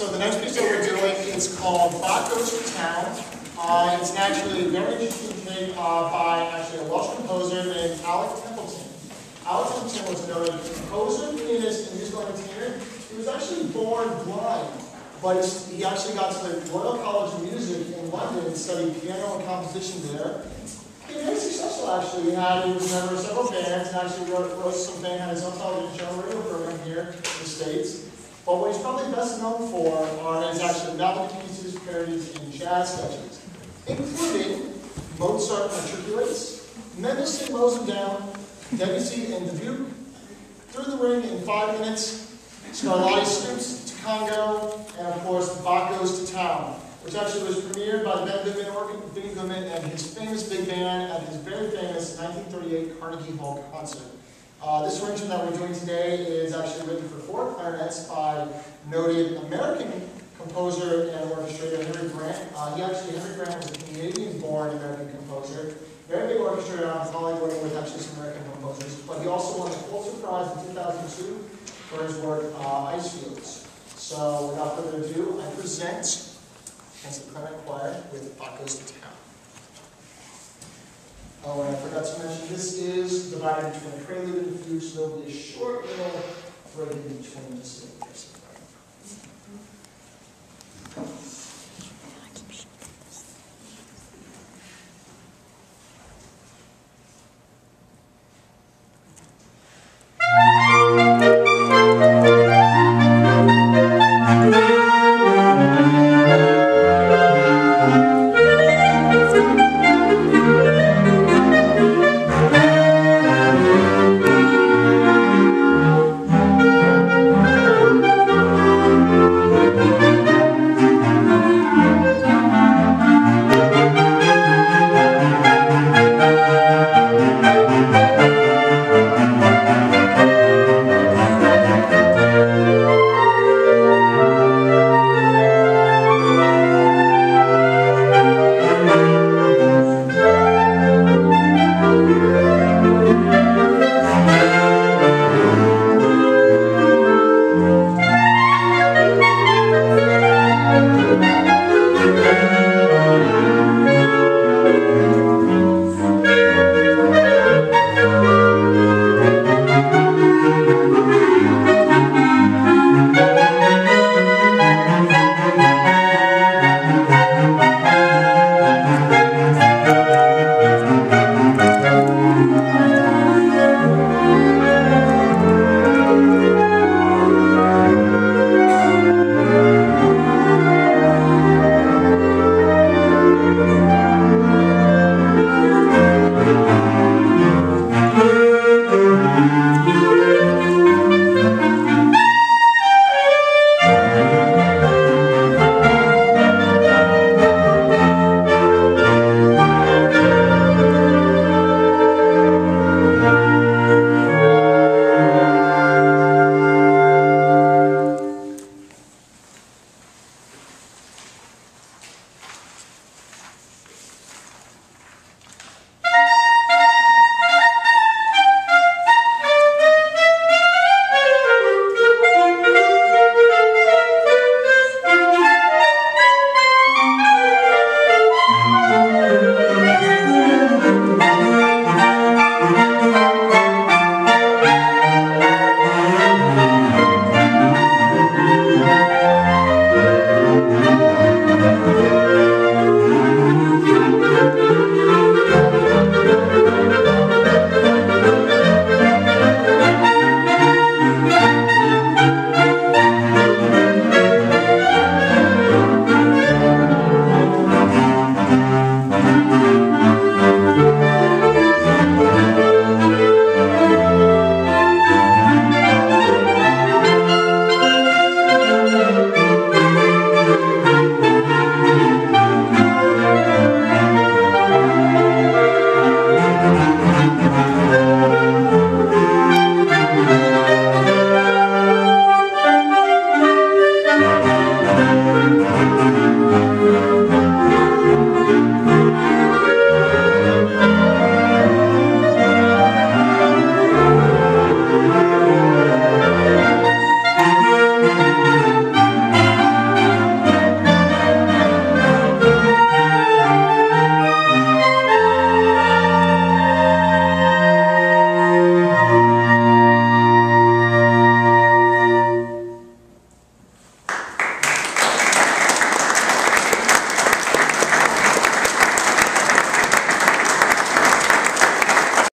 so the next piece that we're doing is called Bach Goes to Town. Uh, it's actually a very interesting take uh, by actually a Welsh composer named Alec Templeton. Alec Templeton was a noted composer, pianist, and musical entertainer. He was actually born blind, but he actually got to the Royal College of Music in London and studied piano and composition there. He was very successful actually. He had he was a member of several bands and actually wrote, wrote some band, had his own television show, radio program here in the States. But what he's probably best known for are his actually melody pieces, parodies, and jazz sketches, including Mozart Matriculates, Mendelssohn Down, Debussy and Dubuque, Through the Ring in Five Minutes, Scarlatti Scoops to Congo, and of course, Bach Goes to Town, which actually was premiered by the Ben Benny Goodman and his famous big band at his very famous 1938 Carnegie Hall concert. Uh, this arrangement that we're doing today is actually written for four clarinets by noted American composer and orchestrator Henry Brant. Uh, he actually, Henry Brant was a Canadian-born American composer. Very big orchestrator out of Hollywood with actually some American composers. But he also won the Pulitzer Prize in 2002 for his work uh, Ice Fields. So without further ado, I present as the Clarinet Choir with to Town. Oh, and I forgot to mention, this is divided between prelude and fugue, so there'll be a short little break in between little bit.